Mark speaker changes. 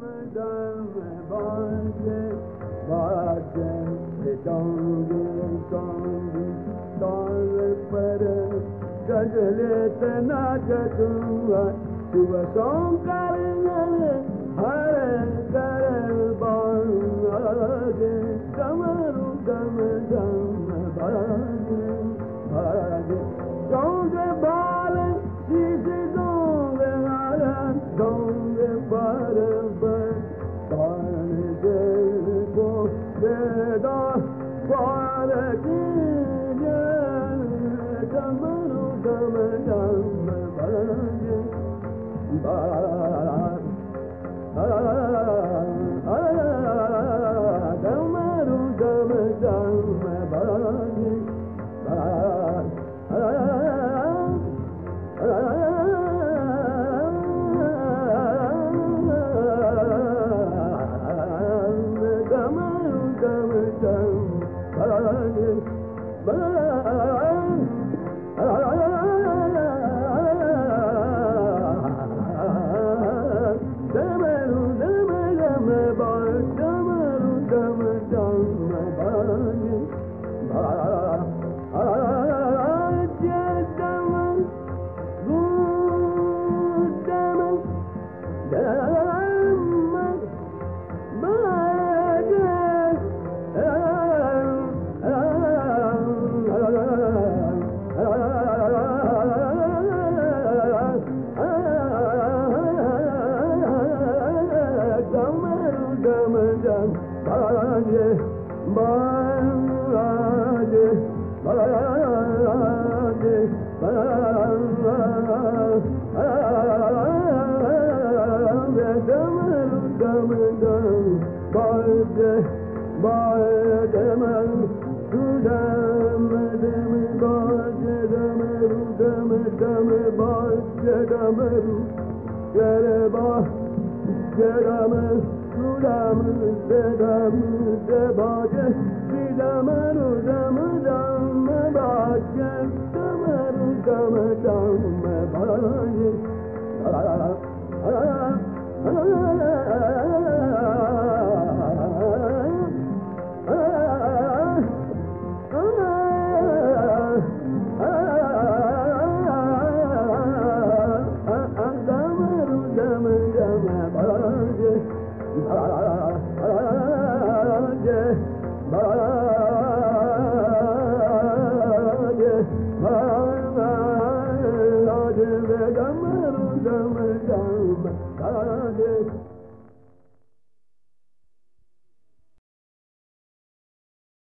Speaker 1: गे बाग़ कल कजलेत पार कमरो गम जाम बजमरो गम गान ब Ben. Gelemez, gelemez, gelemez, gelemez कम में भे कर दे